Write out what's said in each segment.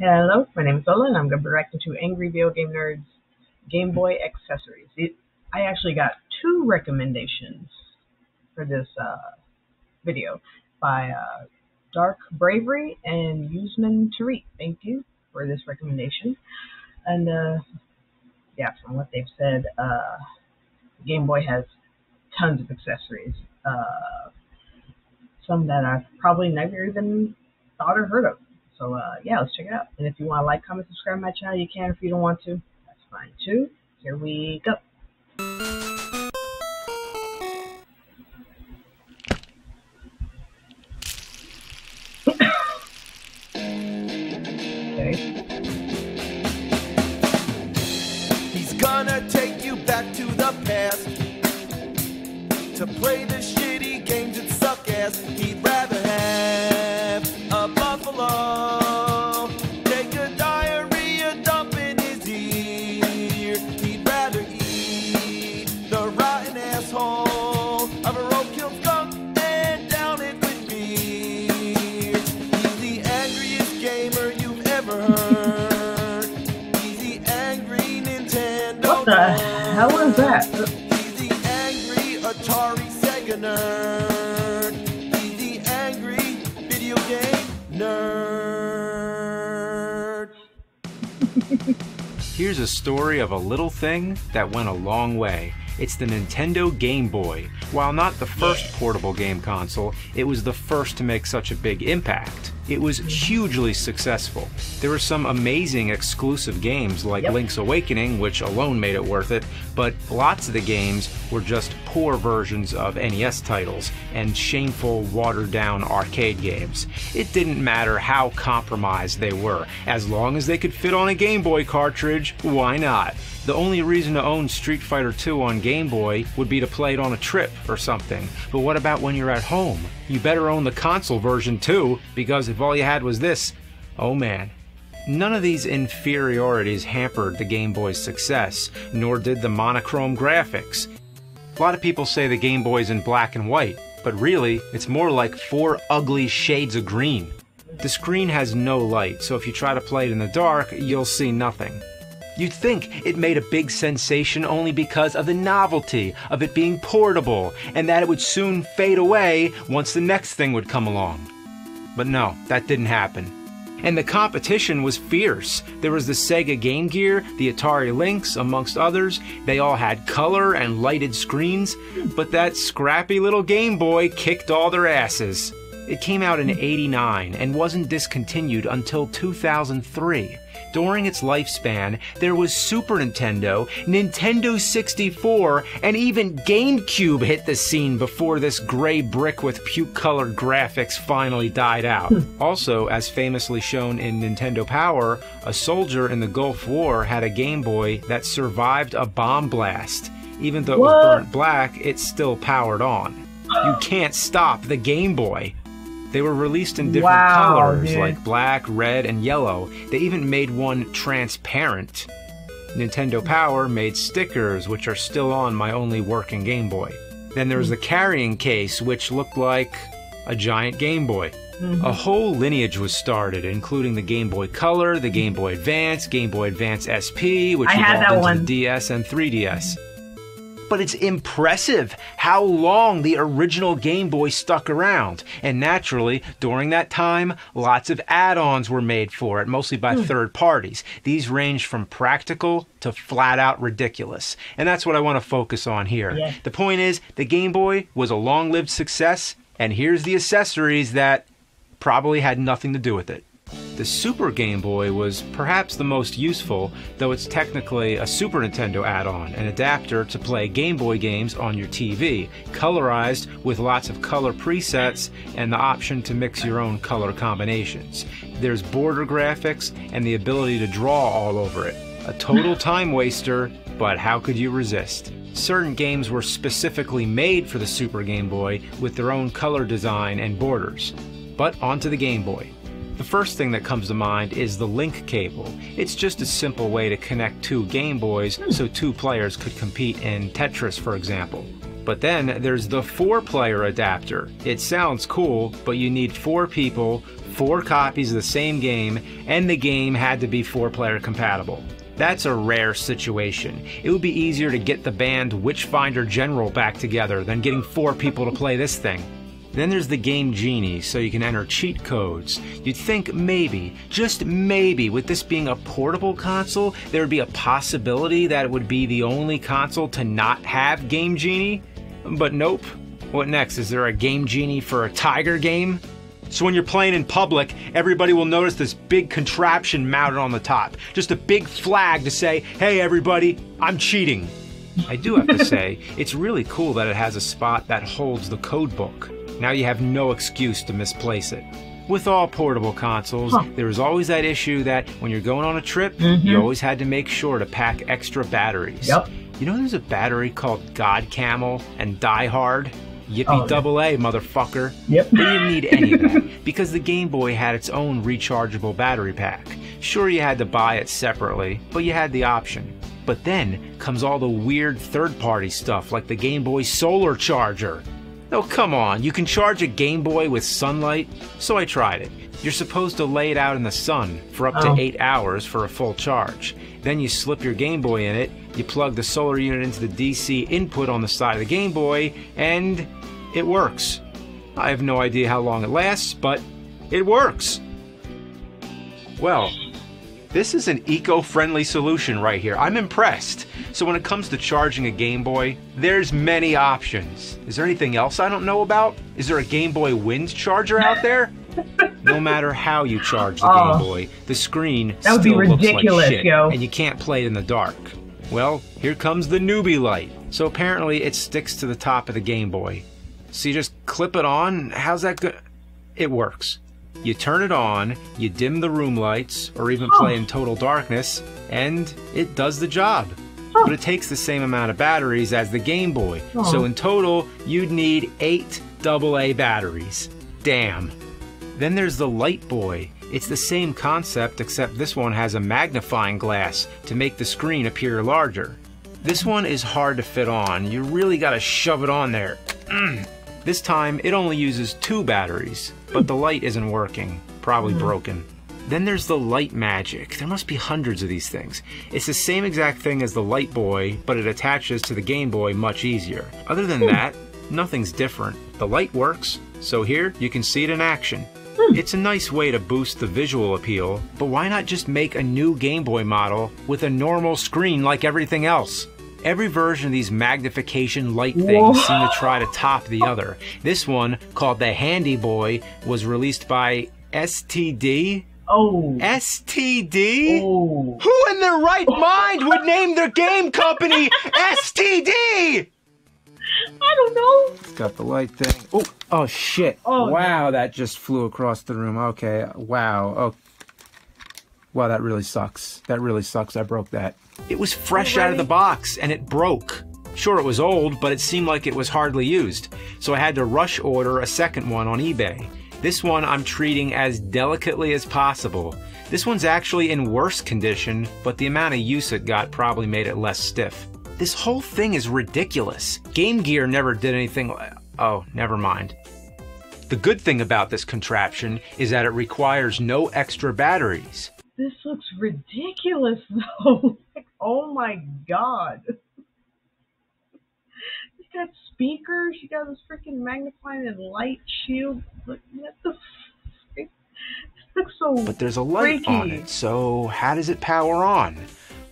Hello, my name is Lola, and I'm going to be reacting to Angry Video Game Nerds Game Boy accessories. It, I actually got two recommendations for this uh, video by uh, Dark Bravery and Usman Tariq. Thank you for this recommendation. And uh, yeah, from what they've said, uh, Game Boy has tons of accessories. Uh, some that I've probably never even thought or heard of. So uh, yeah, let's check it out. And if you want to like, comment, subscribe my channel, you can. If you don't want to, that's fine too. Here we go. Hell is that? He's the angry Atari Sega nerd. He's the angry video game nerd. Here's a story of a little thing that went a long way. It's the Nintendo Game Boy. While not the first portable game console, it was the first to make such a big impact. It was hugely successful. There were some amazing exclusive games like Yep. Link's Awakening, which alone made it worth it, but lots of the games were just poor versions of NES titles and shameful, watered down arcade games. It didn't matter how compromised they were. As long as they could fit on a Game Boy cartridge, why not? The only reason to own Street Fighter II on Game Boy would be to play it on a trip or something. But what about when you're at home? You better own the console version too, because if all you had was this, oh man. None of these inferiorities hampered the Game Boy's success, nor did the monochrome graphics. A lot of people say the Game Boy's in black and white, but really, it's more like four ugly shades of green. The screen has no light, so if you try to play it in the dark, you'll see nothing. You'd think it made a big sensation only because of the novelty of it being portable and that it would soon fade away once the next thing would come along. But no, that didn't happen. And the competition was fierce. There was the Sega Game Gear, the Atari Lynx, amongst others. They all had color and lighted screens, but that scrappy little Game Boy kicked all their asses. It came out in 89 and wasn't discontinued until 2003. During its lifespan, there was Super Nintendo, Nintendo 64, and even GameCube hit the scene before this gray brick with puke colored graphics finally died out. Hmm. also, as famously shown in Nintendo Power, a soldier in the Gulf War had a Game Boy that survived a bomb blast. Even though it was burnt black, it still powered on. You can't stop the Game Boy. They were released in different Wow, colors dude. like black, red, and yellow. They even made one transparent. Nintendo Power made stickers, which are still on my only working Game Boy. Then there was the carrying case, which looked like a giant Game Boy. Mm-hmm. A whole lineage was started, including the Game Boy Color, the Game Boy Advance, Game Boy Advance SP, which I had evolved that into one. the DS and 3DS. But it's impressive how long the original Game Boy stuck around. And naturally, during that time, lots of add ons were made for it, mostly by hmm. third parties. These range from practical to flat out ridiculous. And that's what I want to focus on here. Yeah. The point is, the Game Boy was a long lived success, and here's the accessories that probably had nothing to do with it. The Super Game Boy was perhaps the most useful, though it's technically a Super Nintendo add on, an adapter to play Game Boy games on your TV, colorized with lots of color presets and the option to mix your own color combinations. There's border graphics and the ability to draw all over it. A total time waster, but how could you resist? Certain games were specifically made for the Super Game Boy with their own color design and borders. But onto the Game Boy. The first thing that comes to mind is the link cable. It's just a simple way to connect two Game Boys so two players could compete in Tetris, for example. But then there's the four player adapter. It sounds cool, but you need four people, four copies of the same game, and the game had to be four player compatible. That's a rare situation. It would be easier to get the band Witchfinder General back together than getting four people to play this thing. Then there's the Game Genie, so you can enter cheat codes. You'd think maybe, just maybe, with this being a portable console, there would be a possibility that it would be the only console to not have Game Genie. But nope. What next? Is there a Game Genie for a Tiger game? So when you're playing in public, everybody will notice this big contraption mounted on the top. Just a big flag to say, hey everybody, I'm cheating. I do have to say, it's really cool that it has a spot that holds the code book. Now you have no excuse to misplace it. With all portable consoles, Huh. there is always that issue that when you're going on a trip, Mhm. you always had to make sure to pack extra batteries. Yep. You know there's a battery called God Camel and Die Hard? Yippee Oh, double A, motherfucker. Yep. But you didn't need any of that because the Game Boy had its own rechargeable battery pack. Sure, you had to buy it separately, but you had the option. But then comes all the weird third party stuff like the Game Boy Solar Charger. Oh, come on, you can charge a Game Boy with sunlight? So I tried it. You're supposed to lay it out in the sun for up to Oh. 8 hours for a full charge. Then you slip your Game Boy in it, you plug the solar unit into the DC input on the side of the Game Boy, and it works. I have no idea how long it lasts, but it works. Well, this is an eco friendly solution right here. I'm impressed. So, when it comes to charging a Game Boy, there's many options. Is there anything else I don't know about? Is there a Game Boy Wind charger out there? no matter how you charge the Oh. Game Boy, the screen That would be still looks ridiculous, like shit, yo. and you can't play it in the dark. Well, here comes the Nuby light. So apparently it sticks to the top of the Game Boy. So you just clip it on. How's that good? It works. You turn it on, you dim the room lights, or even play in total darkness, and it does the job. But it takes the same amount of batteries as the Game Boy. So in total, you'd need eight AA batteries. Damn. Then there's the Light Boy. It's the same concept, except this one has a magnifying glass to make the screen appear larger. This one is hard to fit on. You really gotta shove it on there. Mm. This time, it only uses two batteries, but the light isn't working. Probably hmm. broken. Then there's the Light Magic. There must be hundreds of these things. It's the same exact thing as the Light Boy, but it attaches to the Game Boy much easier. Other than hmm. that, nothing's different. The light works, so here you can see it in action. Hmm. It's a nice way to boost the visual appeal, but why not just make a new Game Boy model with a normal screen like everything else? Every version of these magnification light things Whoa. seem to try to top the other. This one, called the Handy Boy, was released by STD. Oh. STD? Oh. Who in their right mind would name their game company STD? I don't know. It's got the light thing. Oh, oh shit! Oh. wow, that just flew across the room. Okay, wow. Oh, wow, that really sucks. That really sucks. I broke that. It was fresh out of the box, and it broke. Sure, it was old, but it seemed like it was hardly used. So I had to rush order a second one on eBay. This one I'm treating as delicately as possible. This one's actually in worse condition, but the amount of use it got probably made it less stiff. This whole thing is ridiculous. Game Gear never did anything. Oh, never mind. The good thing about this contraption is that it requires no extra batteries. This looks ridiculous though. Like, oh my god. You got speakers, you got this freaking magnifying and light shield. Look, what the f- This looks so But there's a light on it, so how does it power on?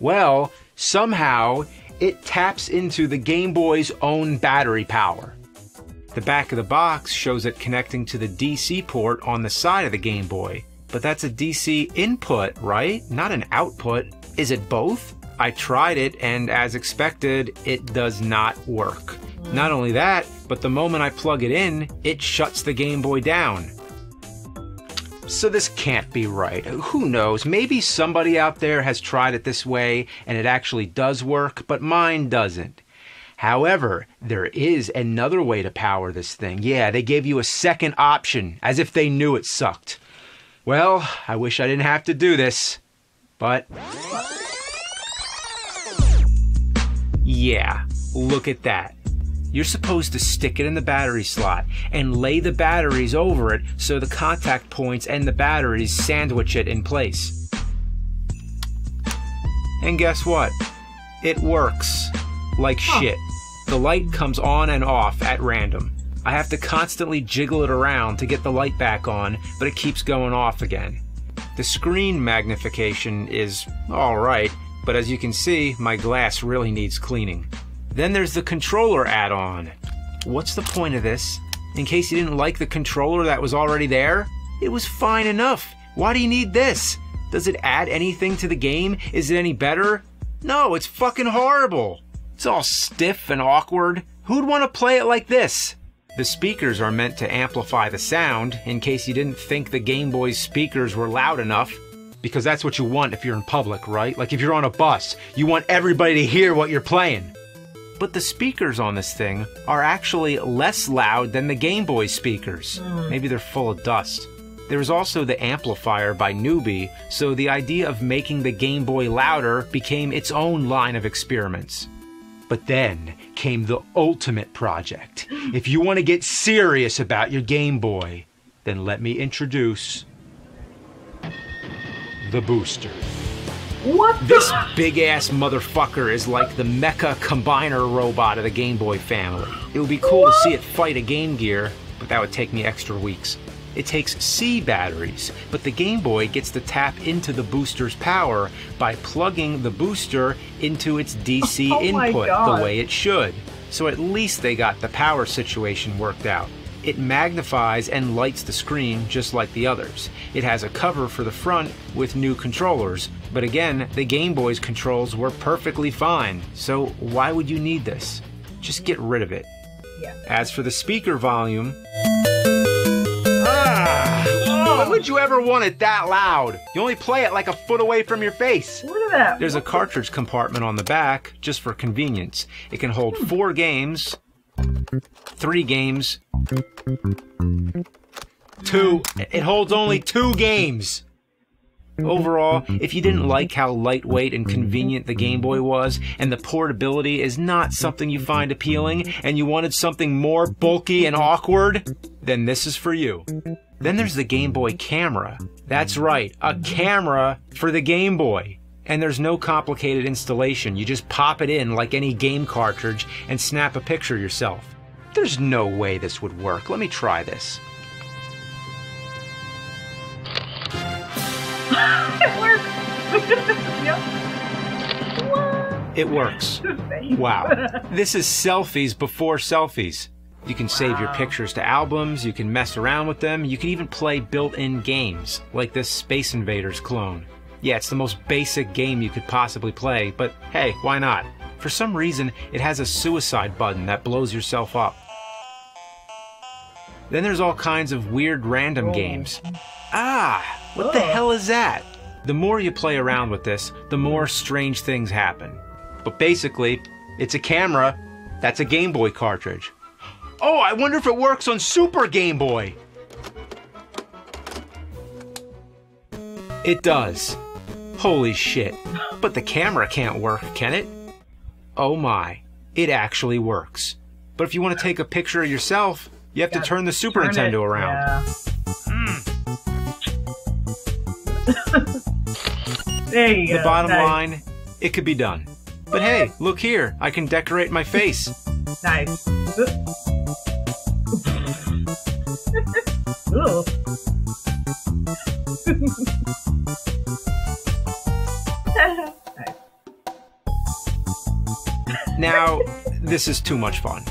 Well, somehow it taps into the Game Boy's own battery power. The back of the box shows it connecting to the DC port on the side of the Game Boy. But that's a DC input, right? Not an output. Is it both? I tried it, and as expected, it does not work. Not only that, but the moment I plug it in, it shuts the Game Boy down. So this can't be right. Who knows? Maybe somebody out there has tried it this way and it actually does work, but mine doesn't. However, there is another way to power this thing. Yeah, they gave you a second option, as if they knew it sucked. Well, I wish I didn't have to do this, but. Yeah, look at that. You're supposed to stick it in the battery slot and lay the batteries over it so the contact points and the batteries sandwich it in place. And guess what? It works. Like shit. The light comes on and off at random. I have to constantly jiggle it around to get the light back on, but it keeps going off again. The screen magnification is alright, but as you can see, my glass really needs cleaning. Then there's the controller add on. What's the point of this? In case you didn't like the controller that was already there? It was fine enough. Why do you need this? Does it add anything to the game? Is it any better? No, it's fucking horrible. It's all stiff and awkward. Who'd want to play it like this? The speakers are meant to amplify the sound in case you didn't think the Game Boy's speakers were loud enough. Because that's what you want if you're in public, right? Like if you're on a bus, you want everybody to hear what you're playing. But the speakers on this thing are actually less loud than the Game Boy speakers. Hmm. Maybe they're full of dust. There is also the amplifier by Nuby, so the idea of making the Game Boy louder became its own line of experiments. But then came the ultimate project. If you want to get serious about your Game Boy, then let me introduce the booster. What This big ass motherfucker is like the mecha combiner robot of the Game Boy family. It would be cool to see it fight a Game Gear, but that would take me extra weeks. It takes C batteries, but the Game Boy gets to tap into the booster's power by plugging the booster into its DC Oh input the way it should. So at least they got the power situation worked out. It magnifies and lights the screen just like the others. It has a cover for the front with new controllers, but again, the Game Boy's controls were perfectly fine, so why would you need this? Just get rid of it. Yeah. As for the speaker volume. When would you ever want it that loud? You only play it like a foot away from your face. Look at that. There's a cartridge compartment on the back just for convenience. It can hold hmm. four games, three games, two. It holds only two games. Overall, mm-hmm. if you didn't mm-hmm. like how lightweight and convenient the Game Boy was, and the portability is not something you find appealing, and you wanted something more bulky and awkward, then this is for you. Then there's the Game Boy camera. That's right, a camera for the Game Boy. And there's no complicated installation. You just pop it in like any game cartridge and snap a picture yourself. There's no way this would work. Let me try this. It works. yep. What? It works. Wow. This is selfies before selfies. You can save your pictures to albums, you can mess around with them, you can even play built in games, like this Space Invaders clone. Yeah, it's the most basic game you could possibly play, but hey, why not? For some reason, it has a suicide button that blows yourself up. Then there's all kinds of weird random Oh. games. Ah, what the oh. hell is that? The more you play around with this, the more strange things happen. But basically, it's a camera that's a Game Boy cartridge. Oh, I wonder if it works on Super Game Boy. It does. Holy shit. But the camera can't work, can it? Oh my. It actually works. But if you want to take a picture of yourself, you have to Gotta turn the Super Turn Nintendo it. around. Yeah. There you go. The bottom nice. line, it could be done. But hey, look here, I can decorate my face. Nice. Ooh. Now, this is too much fun.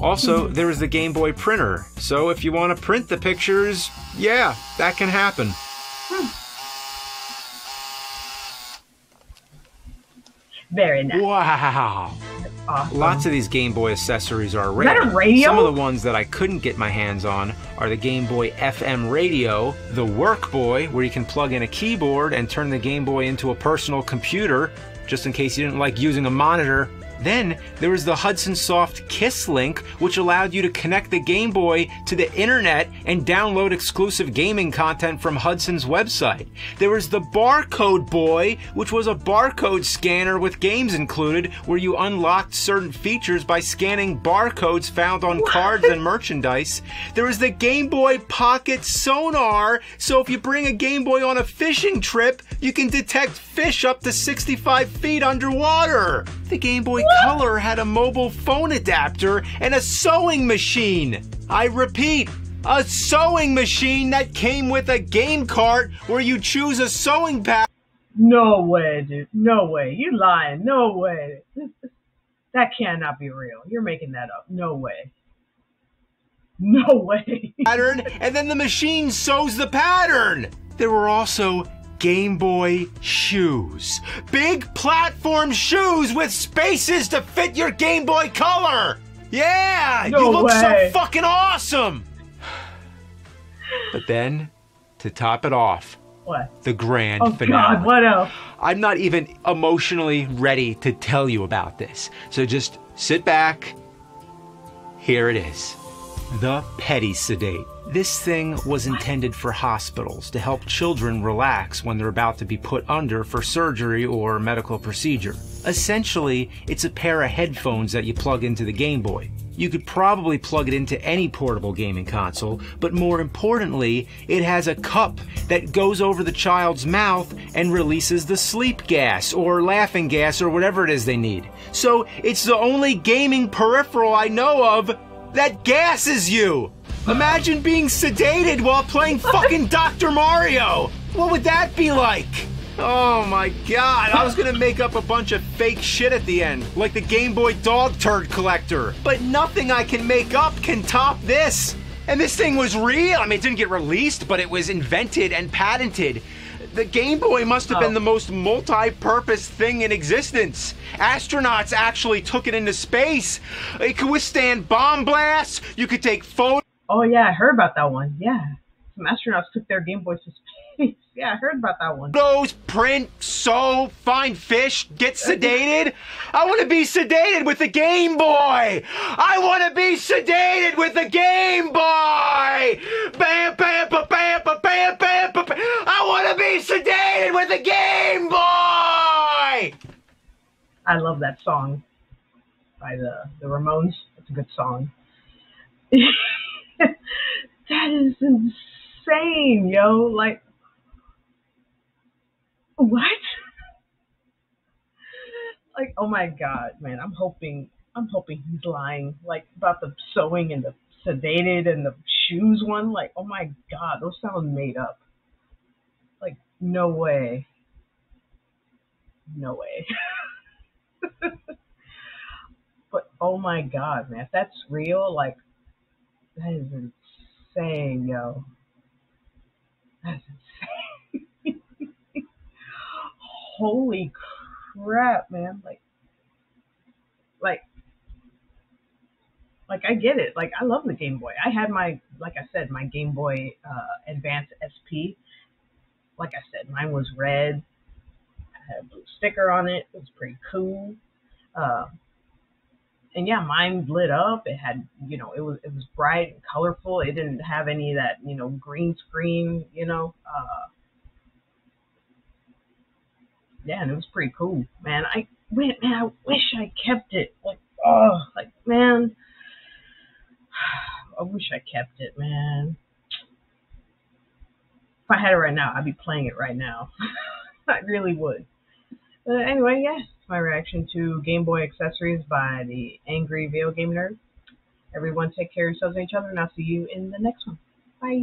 Also, there is the Game Boy printer, so if you want to print the pictures, yeah, that can happen. Hmm. Very nice. Wow. Awesome. Lots of these Game Boy accessories are rare. Is that a radio? Some of the ones that I couldn't get my hands on are the Game Boy FM radio, the Work Boy, where you can plug in a keyboard and turn the Game Boy into a personal computer, just in case you didn't like using a monitor, Then there was the Hudson Soft Kiss link, which allowed you to connect the Game Boy to the internet and download exclusive gaming content from Hudson's website. There was the Barcode Boy, which was a barcode scanner with games included, where you unlocked certain features by scanning barcodes found on cards and merchandise. There was the Game Boy Pocket Sonar, so if you bring a Game Boy on a fishing trip, you can detect fish up to 65 feet underwater. The Game Boy Color had a mobile phone adapter and a sewing machine. I repeat, a sewing machine that came with a game cart where you choose a sewing pattern. No way, dude. No way. You lying. No way. That cannot be real. You're making that up. No way. No way. pattern, and then the machine sews the pattern. There were also Game Boy shoes. Big platform shoes with spaces to fit your Game Boy Color. Yeah, No you look way. so fucking awesome. But then, to top it off, What? the grand Oh finale. God, what else? I'm not even emotionally ready to tell you about this. So just sit back. Here it is the PediSedate. This thing was intended for hospitals to help children relax when they're about to be put under for surgery or medical procedure. Essentially, it's a pair of headphones that you plug into the Game Boy. You could probably plug it into any portable gaming console, but more importantly, it has a cup that goes over the child's mouth and releases the sleep gas or laughing gas or whatever it is they need. So it's the only gaming peripheral I know of that gasses you. Imagine being sedated while playing fucking Dr. Mario. What would that be like? Oh my god, I was gonna make up a bunch of fake shit at the end, like the Game Boy dog turd collector. But nothing I can make up can top this. And this thing was real. I mean, it didn't get released, but it was invented and patented. The Game Boy must have Oh. been the most multi purpose thing in existence. Astronauts actually took it into space. It could withstand bomb blasts. You could take photos. Oh yeah, I heard about that one. Yeah, some astronauts took their Game Boys to space. Yeah, I heard about that one. photos, print, sew, find fish, get sedated. I want to be sedated with the Game Boy. I want to be sedated with the Game Boy. Bam, bam, ba, bam, ba, bam, bam, ba, bam. I want to be sedated with the Game Boy. I love that song by the the Ramones. It's a good song. that is insane, yo. Like, what? like, oh my god, man. I'm hoping, I'm hoping he's lying. Like about the sewing and the sedated and the shoes one. Like, oh my god, those sound made up. Like, no way. No way. but oh my god, man, if that's real, like that is insane, yo. That's insane. Holy crap, man! Like, like, like I get it. Like I love the Game Boy. I had my, like I said, my Game Boy uh, Advance SP. Like I said, mine was red. I had a blue sticker on it. It was pretty cool. Uh, and yeah, mine lit up. It had, you know, it was it was bright and colorful. It didn't have any of that, you know, green screen, you know. Uh, yeah, and it was pretty cool, man. I man, man, I wish I kept it. Like, oh, like man, I wish I kept it, man. If I had it right now, I'd be playing it right now. I really would. But anyway, yeah, my reaction to Game Boy accessories by the Angry Video Game Nerd. Everyone take care of yourselves and each other, and I'll see you in the next one. Bye.